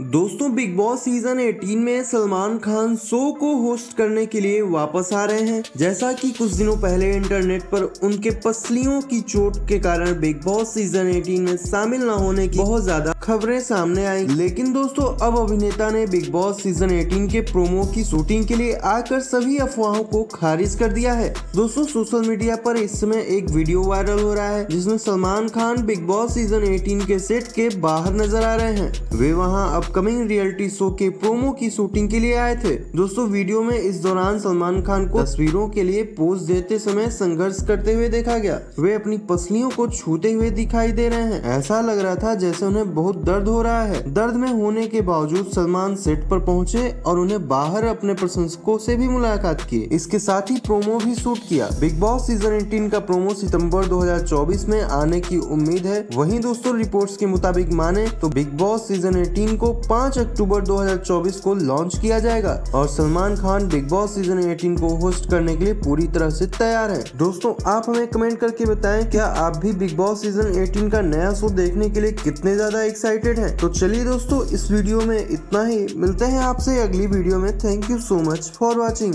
दोस्तों big Boss season 18 में Salman Khan show को होस्ट करने के लिए वापस आ रहे हैं। जैसा कि कुछ दिनों पहले इंटरनेट पर उनके पसलियों की चोट के कारण बिग बॉस सीज़न 18 में शामिल न होने की बहुत ज़्यादा खबरें सामने आई। लेकिन दोस्तों, अब अभिनेता ने बिग बॉस सीज़न 18 के प्रोमो की शूटिंग के लिए आकर सभी अफवाहों को खारिज कर दिया है। दोस्तों, सोशल मीडिया पर इस समय एक वीडियो वायरल हो रहा है, जिसमें Salman Khan Bigg Boss season 18 के सेट के बाहर नज़र आ रहे हैं। वे वहाँ अपकमिंग रियलिटी शो के प्रोमो की शूटिंग के लिए आए थे। दोस्तों, वीडियो में इस दौरान सलमान खान को तस्वीरों के लिए पोज देते समय संघर्ष करते हुए देखा गया। वे अपनी पसलियों को छूते हुए दिखाई दे रहे हैं। ऐसा लग रहा था जैसे उन्हें बहुत दर्द हो रहा है। दर्द में होने के बावजूद सलमान सेट पर पहुँचे और उन्हें बाहर अपने प्रशंसकों से भी मुलाकात की। इसके साथ ही प्रोमो भी शूट किया। बिग बॉस सीज़न 18 का प्रोमो सितंबर 2024 में आने की उम्मीद है। वहीं दोस्तों, रिपोर्ट्स के मुताबिक माने तो बिग बॉस सीज़न 18 को 5 अक्टूबर 2024 को लॉन्च किया जाएगा और Salman Khan Bigg Boss season 18 को होस्ट करने के लिए पूरी तरह से तैयार है। दोस्तों, आप हमें कमेंट करके बताएँ, क्या आप भी बिग बॉस सीज़न 18 का नया शो देखने के लिए कितने ज़्यादा एक्साइटेड है। तो चलिए दोस्तों, इस वीडियो में इतना ही। मिलते हैं आपसे अगली वीडियो में। Thank you so much for watching